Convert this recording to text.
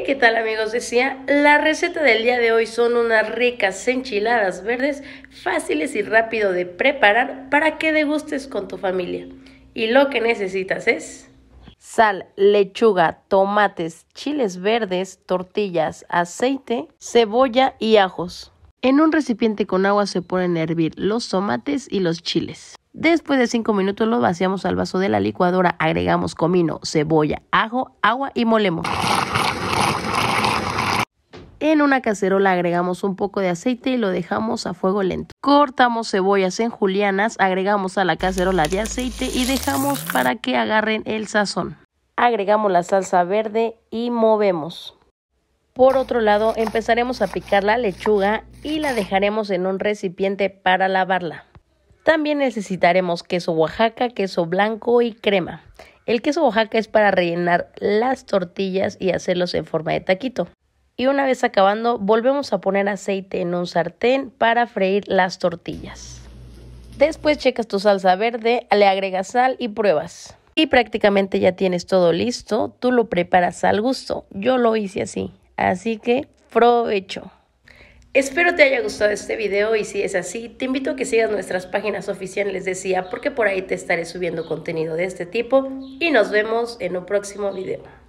¿qué tal amigos? Decía, la receta del día de hoy son unas ricas enchiladas verdes fáciles y rápido de preparar para que degustes con tu familia. Y lo que necesitas es sal, lechuga, tomates, chiles verdes, tortillas, aceite, cebolla y ajos. En un recipiente con agua se ponen a hervir los tomates y los chiles. Después de 5 minutos los vaciamos al vaso de la licuadora, agregamos comino, cebolla, ajo, agua y molemos. En una cacerola agregamos un poco de aceite y lo dejamos a fuego lento. Cortamos cebollas en julianas, agregamos a la cacerola de aceite y dejamos para que agarren el sazón. Agregamos la salsa verde y movemos. Por otro lado, empezaremos a picar la lechuga y la dejaremos en un recipiente para lavarla. También necesitaremos queso Oaxaca, queso blanco y crema. El queso Oaxaca es para rellenar las tortillas y hacerlos en forma de taquito. Y una vez acabando, volvemos a poner aceite en un sartén para freír las tortillas. Después checas tu salsa verde, le agregas sal y pruebas. Y prácticamente ya tienes todo listo, tú lo preparas al gusto. Yo lo hice así. Así que provecho. Espero te haya gustado este video y si es así, te invito a que sigas nuestras páginas oficiales de CIA porque por ahí te estaré subiendo contenido de este tipo y nos vemos en un próximo video.